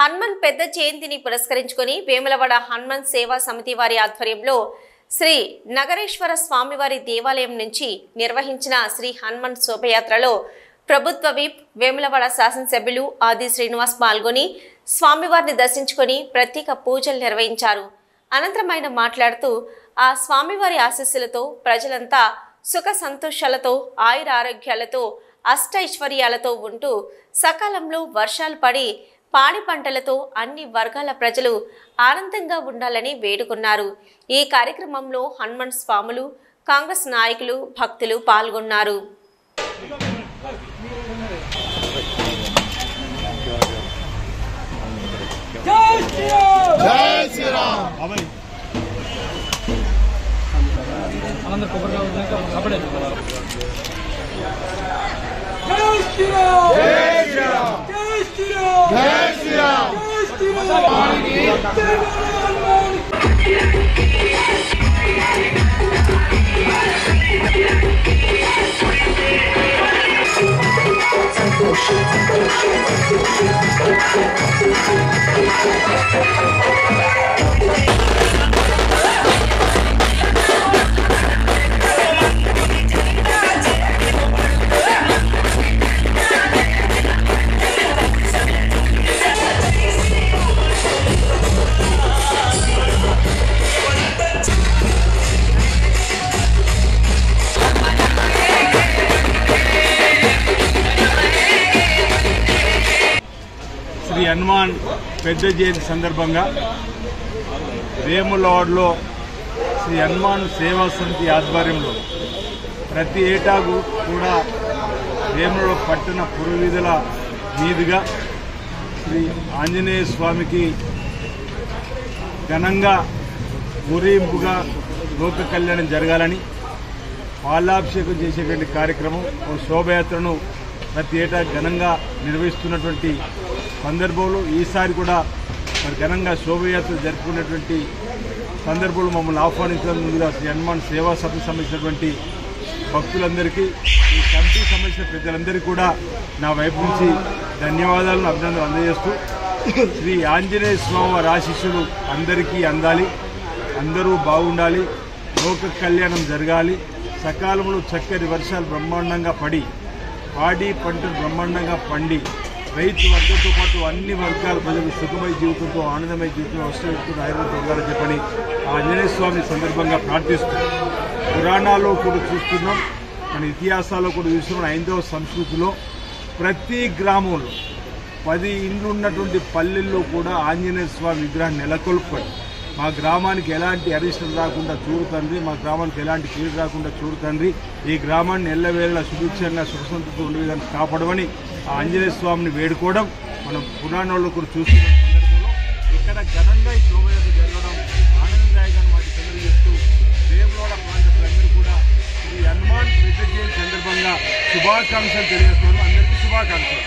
హనుమన్ పెద్ద జయంతిని పురస్కరించుకొని వేములవాడ హనుమన్ సేవా సమితి వారి ఆధ్వర్యంలో శ్రీ నగరేశ్వర స్వామివారి దేవాలయం నుంచి నిర్వహించిన శ్రీ హనుమన్ శోభయాత్రలో ప్రభుత్వ విప్ వేములవాడ శాసనసభ్యులు ఆది శ్రీనివాస్ పాల్గొని స్వామివారిని దర్శించుకొని ప్రత్యేక పూజలు నిర్వహించారు. అనంతరం ఆయన మాట్లాడుతూ ఆ స్వామివారి ఆశీస్సులతో ప్రజలంతా సుఖ సంతోషాలతో ఆయుర ఆరోగ్యాలతో అష్టైశ్వర్యాలతో ఉంటూ సకాలంలో వర్షాలు పడి పాడి పంటలతో అన్ని వర్గాల ప్రజలు ఆనందంగా ఉండాలని వేడుకున్నారు. ఈ కార్యక్రమంలో హనుమాన్ స్వాములు కాంగ్రెస్ నాయకులు భక్తులు పాల్గొన్నారు. అందరు Thank you. శ్రీ హనుమాన్ పెద్ద జయంతి సందర్భంగా వేములవాడలో శ్రీ హనుమాన్ సేవా సమితి ఆధ్వర్యంలో ప్రతి ఏటా కూడా వేములవాడ పట్టణ పురవీధుల మీదుగా శ్రీ ఆంజనేయ స్వామికి ఘనంగా ఊరేంపుగా లోక కళ్యాణం జరగాలని పాలాభిషేకం చేసేటువంటి కార్యక్రమం ఓ శోభయాత్రను ప్రతి ఏటా ఘనంగా నిర్వహిస్తున్నటువంటి సందర్భంలో ఈసారి కూడా మరి ఘనంగా శోభయాత్ర జరుపుకున్నటువంటి సందర్భంలో మమ్మల్ని ఆహ్వానించడం ముందుగా శ్రీ హనుమాన్ సేవా సభకు సంబంధించినటువంటి భక్తులందరికీ ఈ కమిటీకి సంబంధించిన ప్రజలందరికీ కూడా నా వైపు నుంచి ధన్యవాదాలను అభినందనలు అందజేస్తూ శ్రీ ఆంజనేయ స్వామి వారి అందరికీ అందాలి. అందరూ బాగుండాలి. లోక కళ్యాణం జరగాలి. సకాలంలో చక్కటి వర్షాలు బ్రహ్మాండంగా పడి పాడి పంటలు బ్రహ్మాండంగా పండి రైతు వర్గంతో పాటు అన్ని వర్గాల ప్రజలు సుఖమయ జీవితంతో ఆనందమయ జీవితంలో వస్తూ ఆయన ఉండాలని చెప్పని ఆ ఆంజనేయ స్వామి సందర్భంగా ప్రార్థిస్తూ పురాణాల్లో కూడా చూస్తున్నాం. మన ఇతిహాసాల్లో కూడా చూస్తున్నాం. ఐదవ సంస్కృతిలో ప్రతి గ్రామంలో పది ఇండ్లు ఉన్నటువంటి పల్లెల్లో కూడా ఆంజనేయ స్వామి విగ్రహాన్ని నెలకొల్పండి మా గ్రామానికి ఎలాంటి అరిష్టం రాకుండా చూడు తండ్రి మా గ్రామానికి ఎలాంటి కీడు రాకుండా చూడు తండ్రి ఈ గ్రామాన్ని ఎల్లవేళ సుభిక్షంగా సుఖసంతతో ఉండే విధంగా కాపాడమని ఆ ఆంజనేయ స్వామిని వేడుకోవడం మనం పురాణాల్లో కూడా చూస్తున్న సందర్భంలో ఇక్కడ ఘనంగా ఈ శోభయాత్ర జరగడం ఆనందదాయకాన్ని వాటి తెలియజేస్తూ వేములవాడ ప్రాంత ప్రజలందరూ కూడా ఈ హనుమాన్ పెద్ద జయంతి సందర్భంగా శుభాకాంక్షలు తెలియజేస్తున్నాను అందరికీ శుభాకాంక్షలు.